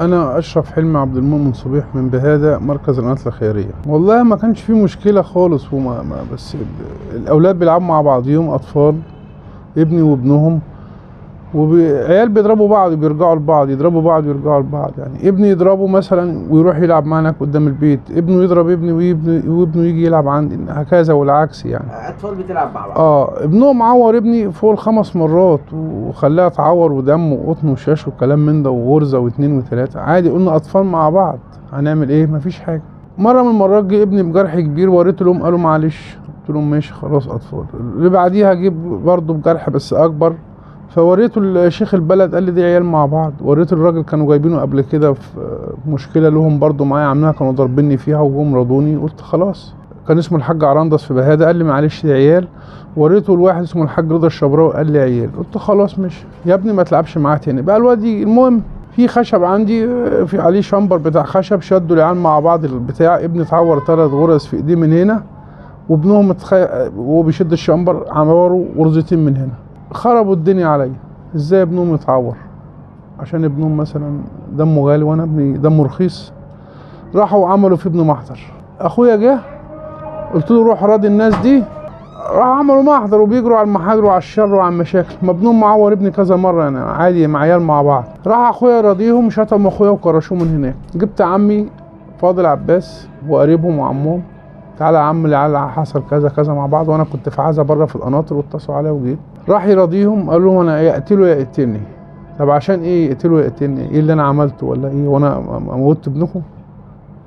أنا أشرف حلمي عبد المؤمن صبيح من بهاده مركز القناة الخيرية. والله ما كانش في مشكلة خالص وما ما بس ال- الأولاد بيلعبوا مع بعضيهم أطفال ابني وابنهم. وعيال بيضربوا بعض بيرجعوا لبعض يضربوا بعض ويرجعوا لبعض. يعني ابني يضربه مثلا ويروح يلعب معانا قدام البيت ابنه يضرب ابني وابني وابنه يجي يلعب عندي هكذا والعكس يعني. أطفال بتلعب مع بعض. آه ابنهم عور ابني فوق الخمس مرات وخلاه اتعور ودم وقطن وشاش وكلام من ده وغرزة واثنين وثلاثه عادي قلنا أطفال مع بعض هنعمل إيه؟ مفيش حاجة. مرة من المرات جه ابني بجرح كبير وريته لهم قالوا معلش. قلت لهم ماشي خلاص أطفال. اللي بعديها جه برضه بجرح بس أكبر. فوريته الشيخ البلد قال لي دي عيال مع بعض. وريته الراجل كانوا جايبينه قبل كده في مشكلة لهم برضه معايا عاملينها كانوا ضاربيني فيها وجم رضوني. قلت خلاص. كان اسمه الحاج عرندس في بهاده قال لي معلش دي عيال. وريته لواحد اسمه الحاج رضا الشبراوي قال لي عيال. قلت خلاص ماشي. يا ابني ما تلعبش معاه تاني. بقى الواد. المهم في خشب عندي آه، في عليه شمبر بتاع خشب شدوا العيال مع بعض البتاع. ابني اتعور ثلاث غرز في ايديه من هنا وابنهم اتخ... وهو بيشد الشمبر عمروا غرزتين من هنا. خربوا الدنيا عليا. إزاي ابنهم يتعور؟ عشان ابنهم مثلا دمه غالي وأنا ابني دمه رخيص. راحوا عملوا في ابنه محضر. أخويا جه قلت له روح راضي الناس دي. راح عملوا محضر وبيجروا على المحاضر وعلى الشر وعلى المشاكل. ما ابنهم معور ابني كذا مرة أنا عادي مع عيال مع بعض. راح أخويا راضيهم شتم أخويا وكرشوه من هناك. جبت عمي فاضل عباس وقريبهم وعمهم. تعالى يا عم العيال حصل كذا كذا مع بعض وأنا كنت في عزا بره في القناطر واتصلوا عليا وجيت. راح يراضيهم قال لهم أنا يا يقتلني. طب عشان إيه يقتله يا يقتلني؟ إيه اللي أنا عملته ولا إيه؟ وأنا م- م- موتت ابنكم؟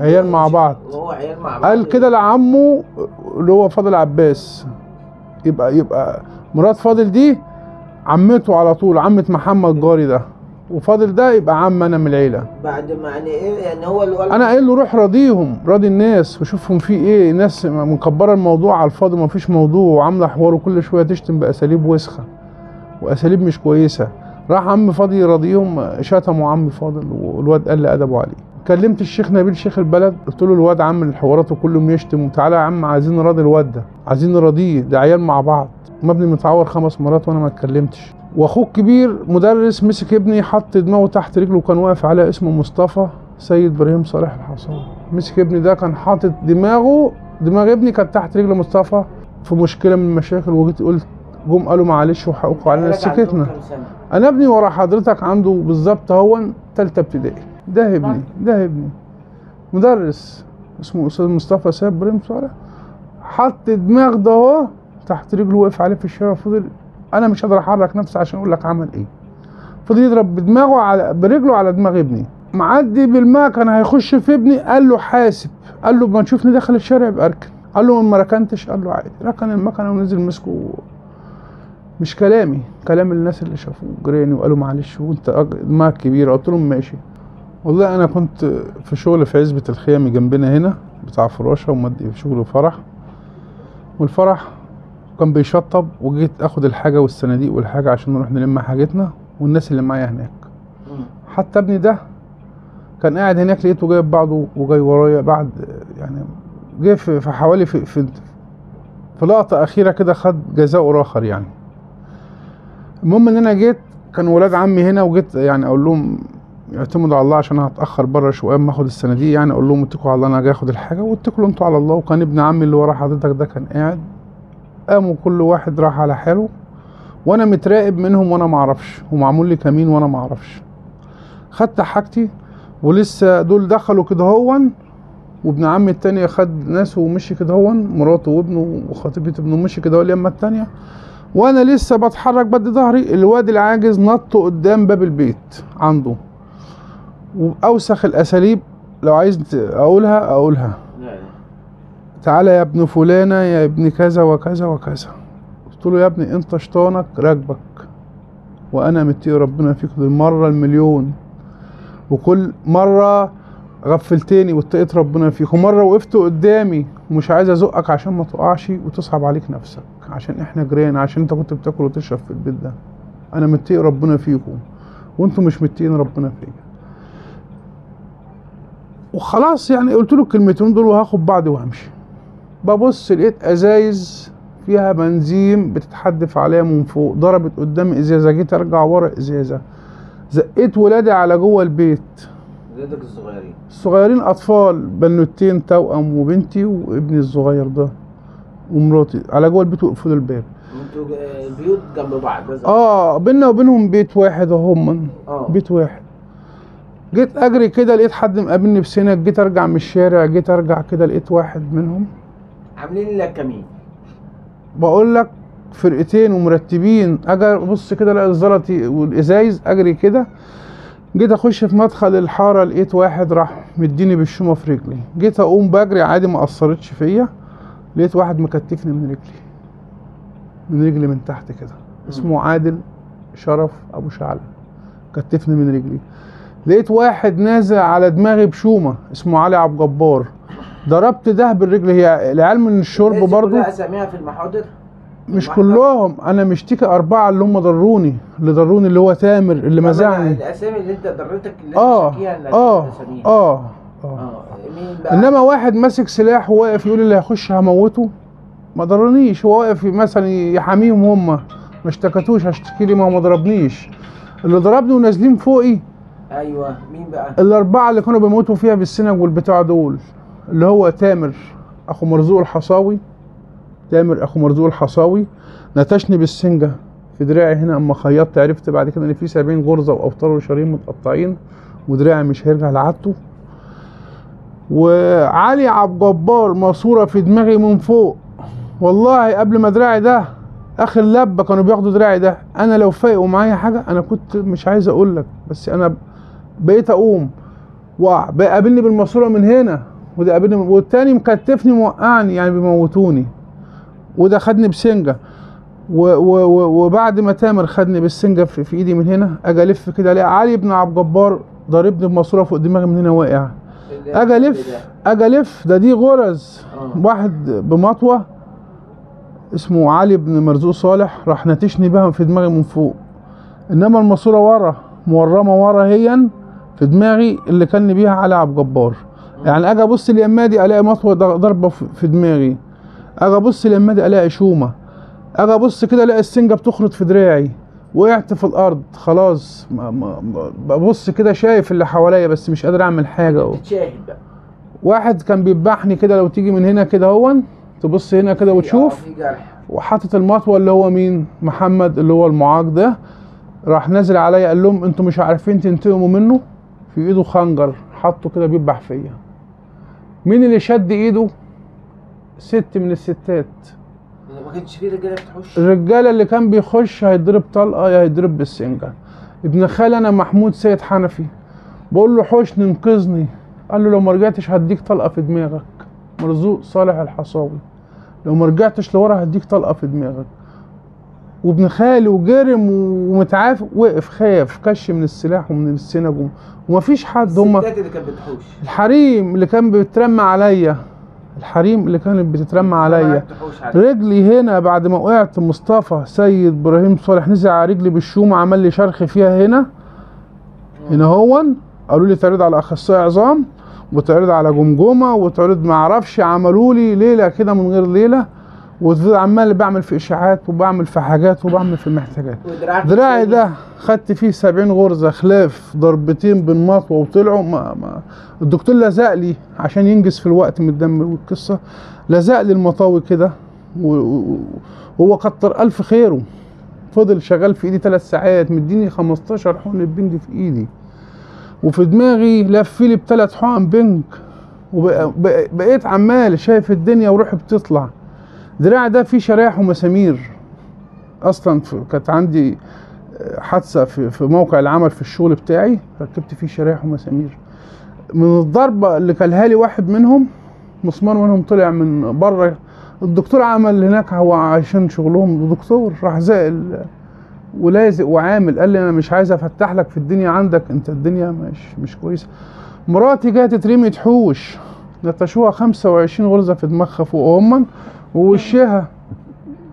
عيال مع بعض. وهو عيال مع بعض. قال كده لعمه اللي هو فاضل عباس. يبقى يبقى مرات فاضل دي عمته على طول عمة محمد جاري ده. وفاضل ده يبقى عم أنا من العيلة. بعد ما يعني إيه؟ يعني هو اللي أنا قايل له روح راضيهم راضي الناس وشوفهم في إيه. ناس مكبرة الموضوع على الفاضي ما فيش موضوع وعاملة حوار وكل شوية تشتم بأساليب وسخة وأساليب مش كويسة. راح عم فاضي يراضيهم شتموا عم فاضل والواد قال لي أدبه عليه. كلمت الشيخ نبيل شيخ البلد قلت له الواد عامل الحوارات وكلهم يشتم وتعالى يا عم عايزين نراضي الواد ده عايزين نراضيه ده عيال مع بعض. مبني متعور خمس مرات وأنا ما اتكلمتش. واخوه الكبير مدرس مسك ابني حط دماغه تحت رجله وكان واقف عليه اسمه مصطفى سيد إبراهيم صالح الحصان. مسك ابني ده كان حاطط دماغه دماغ ابني كانت تحت رجل مصطفى في مشكلة من المشاكل وجيت قلت جم قالوا معلش وحقوقوا علينا سكتنا؟ أنا ابني ورا حضرتك عنده بالظبط هو تالتة ابتدائي. ده ابني ده ابني. مدرس اسمه أستاذ مصطفى سيد إبراهيم صالح حط دماغ ده اهو تحت رجله وقف عليه في الشارع فضل أنا مش قادر أحرك نفسي عشان أقول لك عمل إيه. فضل يضرب بدماغه على برجله على دماغ ابني. معدي بالمكنه هيخش في ابني قال له حاسب. قال له ما تشوفني داخل الشارع يبقى أركن. قال له ما ركنتش؟ قال له عادي. ركن المكنة ونزل مسكه. مش كلامي كلام الناس اللي شافوه جريني وقالوا معلش وأنت دماغك كبيرة. قلت لهم ماشي. والله أنا كنت في شغل في عزبة الخيام جنبنا هنا بتاع فراشه ومدي في شغل فرح والفرح كان بيشطب وجيت آخد الحاجة والصناديق والحاجة عشان نروح نلم حاجتنا والناس اللي معايا هناك. حتى ابني ده كان قاعد هناك لقيته جايب بعضه وجاي ورايا بعد يعني جه في في حوالي في في, في لقطة أخيرة كده خد جزاء آخر يعني. المهم إن أنا جيت كان ولاد عمي هنا وجيت يعني أقول لهم يعتمدوا على الله عشان أنا هتأخر بره شوية أما آخد الصناديق يعني أقول لهم اتكلوا على الله أنا جاي آخد الحاجة واتكلوا أنتوا على الله. وكان ابن عمي اللي ورا حضرتك ده كان قاعد قاموا كل واحد راح على حاله. وأنا متراقب منهم وأنا ما أعرفش ومعمول لي كمين وأنا ما أعرفش. خدت حاجتي ولسه دول دخلوا كده هون وابن عمي التاني خد ناسه ومشي كده هون مراته وابنه وخطيبة ابنه مشي كده اليمة التانية. وأنا لسه بتحرك بدي ظهري الواد العاجز نط قدام باب البيت عنده. واوسخ الأساليب لو عايز أقولها أقولها. تعالى يا ابن فلانة يا ابن كذا وكذا وكذا. قلت له يا ابني انت شيطانك راكبك وأنا متقي ربنا فيك دي المرة المليون. وكل مرة غفلتني واتقيت ربنا فيك ومرة وقفت قدامي ومش عايز أزقك عشان ما تقعش وتصعب عليك نفسك عشان إحنا جيران عشان أنت كنت بتاكل وتشرب في البيت ده. أنا متقي ربنا فيكم وأنتم مش متقين ربنا فيا وخلاص يعني قلت له الكلمتين دول وهاخد بعضي وهمشي. ببص لقيت أزايز فيها بنزين بتتحدف عليها من فوق ضربت قدامي إزازة جيت أرجع ورا إزازة. زقيت ولادي على جوه البيت. ولادك الصغيرين. الصغيرين أطفال بنوتين توأم وبنتي وابني الصغير ده ومراتي. على جوه البيت وقفوا الباب. البيوت جنب بعض آه بينا وبينهم بيت واحد اهم آه. بيت واحد. جيت أجري كده لقيت حد مقابلني بسنة جيت أرجع من الشارع جيت أرجع كده لقيت واحد منهم. عاملين لك كمين؟ بقول لك فرقتين ومرتبين. أجي أبص كده ألاقي الزلطي والإزايز أجري كده. جيت أخش في مدخل الحارة لقيت واحد راح مديني بالشومة في رجلي. جيت أقوم بجري عادي ما اثرتش فيا. لقيت واحد مكتفني من رجلي من رجلي من تحت كده. اسمه عادل شرف أبو شعلة. كتفني من رجلي. لقيت واحد نازل على دماغي بشومة اسمه علي عبد الجبار. ضربت ده بالرجل هي العيال من الشرب دي برضو كلها أساميها في المحاضر. مش؟ كلهم أنا مشتكي أربعة اللي هم ضروني اللي ضروني اللي هو تامر اللي مزعني. الأسامي اللي أنت ضرتك اللي آه انت آه أساميها. آه آه. آه مين بقى؟ إنما واحد ماسك سلاح وواقف يقول اللي هيخش هموته ما ضرنيش. هو واقف مثلا يحاميهم هم ما اشتكتوش هشتكي لي ما هو ما ضربنيش. اللي ضربني ونازلين فوقي أيوه مين بقى؟ الأربعة اللي كانوا بيموتوا فيها بالسنج والبتاع دول. اللي هو تامر أخو مرزوق الحصاوي. تامر أخو مرزوق الحصاوي. نتشني بالسنجة في دراعي هنا أما خيطت عرفت بعد كده إن في 70 غرزة واوتار وشرايين متقطعين ودراعي مش هيرجع لعادته. وعلي عبد الجبار ماسورة في دماغي من فوق. والله قبل ما دراعي ده آخر لبة كانوا بياخدوا دراعي ده. أنا لو فايق ومعايا حاجة أنا كنت مش عايز أقول لك بس أنا بقيت أقوم. وقع بقى بالماسورة من هنا. وده قابلني والتاني مكتفني موقعني يعني بيموتوني وده خدني بسنجة. و و و وبعد ما تامر خدني بالسنجة في, في إيدي من هنا أجي ألف كده الاقي علي بن عبد الجبار ضاربني بماسوره فوق دماغي من هنا واقع. أجي الف أجي ألف. ده دي غرز. آه. واحد بمطوة اسمه علي بن مرزوق صالح راح نتشني بها في دماغي من فوق. إنما الماسورة ورا مورمة ورا هي في دماغي اللي كان بيها علي عبد الجبار. يعني أجي ابص اليمه دي ألاقي مطوة ضربة في دماغي. أجي ابص اليمه دي ألاقي شومة. أجي ابص كده ألاقي السنجة بتخرط في دراعي. وقعت في الأرض. خلاص ما ما ما- ببص كده شايف اللي حواليا بس مش قادر أعمل حاجة بقى. واحد كان بيذبحني كده لو تيجي من هنا كده هون تبص هنا كده وتشوف. وحاطط المطوة اللي هو مين؟ محمد اللي هو المعاق ده. راح نازل عليا قال لهم أنتوا مش عارفين تنتقموا منه؟ في إيده خنجر. حطه كده بيذبح فيا. مين اللي شد ايده؟ ست من الستات. ما كانش في رجالة بتحوش الرجالة اللي كان بيخش هيضرب طلقة يا هيضرب بالسنجة. ابن خالي أنا محمود سيد حنفي. بقول له حوشني انقذني قال له لو ما رجعتش هديك طلقة في دماغك. مرزوق صالح الحصاوي. لو ما رجعتش لورا هديك طلقة في دماغك. وابن خالي وجرم ومتعافى وقف خاف كش من السلاح ومن السنج وم- ومفيش حد هم الستات اللي كانت بتحوش. الحريم اللي كان بيترمى عليا. الحريم اللي كانت بتترمى عليا. رجلي هنا بعد ما وقعت مصطفى سيد إبراهيم صالح نزل على رجلي بالشومة عمل لي شرخ فيها هنا. هنا هون. قالوا لي تعرض على أخصائي عظام وتعرض على جمجمة وتعرض ما أعرفش عملوا لي ليلة كده من غير ليلة. وفضل عمال بعمل في إشاعات وبعمل في حاجات وبعمل في محتاجات. دراعي؟ ده خدت فيه 70 غرزه خلاف ضربتين بالمطوه وطلعوا ما ما الدكتور لزق لي عشان ينجز في الوقت من الدم والقصة. لزق لي المطاوي كده وهو كتر ألف خيره. فضل شغال في إيدي ثلاث ساعات مديني 15 حقن بنج في إيدي. وفي دماغي لف لي بثلاث حقن بنج. وبقيت عمال شايف الدنيا وروحي بتطلع. دراعي ده فيه شرايح ومسامير. أصلا كانت عندي حادثة في في موقع العمل في الشغل بتاعي ركبت فيه شرايح ومسامير. من الضربة اللي كلها لي واحد منهم مسمار منهم طلع من بره. الدكتور عمل هناك هو عشان شغلهم. دكتور راح زائل ولازق وعامل قال لي أنا مش عايز أفتح لك في الدنيا عندك أنت الدنيا مش مش كويسة. مراتي جاية تترمي تحوش. نتشوها 25 غرزة في دماغها فوق. اما ووشها.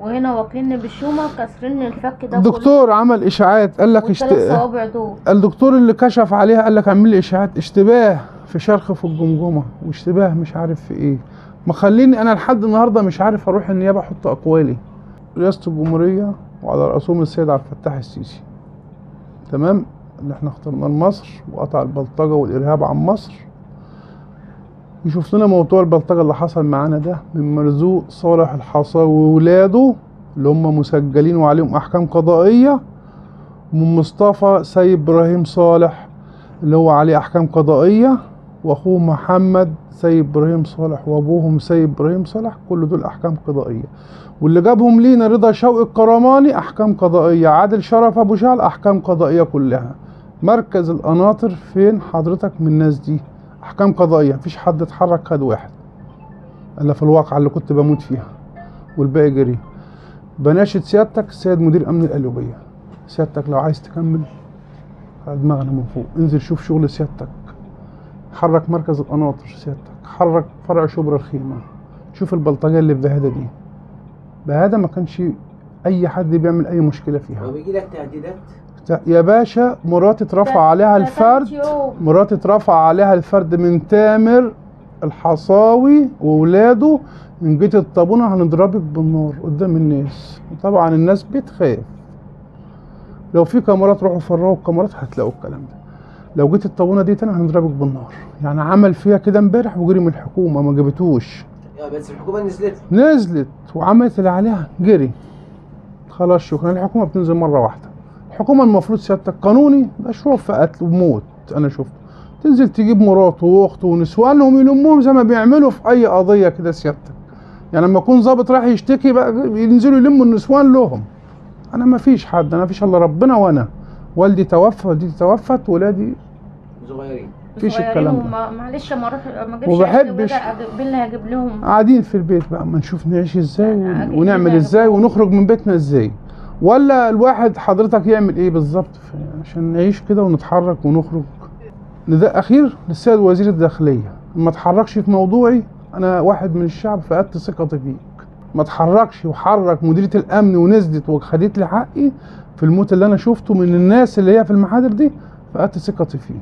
وهنا واكلني بالشومة كسرني الفك ده كله. الدكتور عمل إشاعات قال لك اشت... صوابع دول. الدكتور اللي كشف عليها قال لك اعمل لي إشاعات اشتباه في شرخ في الجمجمة واشتباه مش عارف في إيه. ما خليني أنا لحد النهارده مش عارف أروح النيابة أحط أقوالي. رئاسة الجمهورية وعلى رأسهم السيد عبد الفتاح السيسي. تمام؟ اللي إحنا اخترناه لمصر وقطع البلطجة والإرهاب عن مصر. يشوف لنا موضوع البلطجة اللي حصل معانا ده من مرزوق صالح الحصاوي وولاده اللي هم مسجلين وعليهم أحكام قضائية ومن مصطفى سيد إبراهيم صالح اللي هو عليه أحكام قضائية وأخوه محمد سيد إبراهيم صالح وأبوهم سيد إبراهيم صالح كل دول أحكام قضائية. واللي جابهم لينا رضا شوقي القرماني أحكام قضائية. عادل شرف أبو شعل أحكام قضائية كلها. مركز القناطر فين حضرتك من الناس دي؟ أحكام قضائية مفيش حد اتحرك خد واحد. إلا في الواقعة اللي كنت بموت فيها. والباقي جري بناشد سيادتك السيد مدير أمن القليوبية سيادتك لو عايز تكمل دماغنا من فوق. انزل شوف شغل سيادتك. حرك مركز القناطر سيادتك. حرك فرع شبرا الخيمة. شوف البلطجية اللي في بهادة دي. بهادة ما كانش أي حد بيعمل أي مشكلة هو فيها بيجي لك تهديدات يا باشا مراتي اترفع عليها الفرد مراتي اترفع عليها الفرد من تامر الحصاوي وولاده ان جيت الطابونة هنضربك بالنار قدام الناس. وطبعا الناس بتخاف. لو في كاميرات روحوا فرقوا الكاميرات هتلاقوا الكلام ده. لو جيت الطابونة دي تاني هنضربك بالنار. يعني عمل فيها كده امبارح وجري من الحكومة ما جابتوش. يا بس الحكومة نزلت. نزلت وعملت اللي عليها جري. خلاص شكرا. الحكومة بتنزل مرة واحدة. الحكومة المفروض سيادتك قانوني ده شوف في قتل وموت أنا شفته. تنزل تجيب مراته وأخته ونسوانهم يلموهم زي ما بيعملوا في أي قضية كده سيادتك. يعني لما يكون ظابط رايح يشتكي بقى ينزلوا يلموا النسوان لهم. أنا ما فيش حد أنا فيش إلا ربنا وأنا. والدي توفى والدتي توفت ولادي صغيرين. مفيش صغيرين الكلام ده. معلش ما أروح ما أجيبش وبحبش- بالله هجيب لهم؟ قاعدين في البيت بقى ما نشوف نعيش إزاي ونعمل. إزاي ونخرج من بيتنا إزاي. ولا الواحد حضرتك يعمل إيه بالظبط؟ عشان نعيش كده ونتحرك ونخرج. نداء أخير للسيد وزير الداخلية ما تحركش في موضوعي أنا واحد من الشعب فقدت ثقتي فيك. ما تحركش وحرك مديرية الأمن ونزلت وخدت لي حقي في الموت اللي أنا شفته من الناس اللي هي في المحاضر دي فقدت ثقتي فيه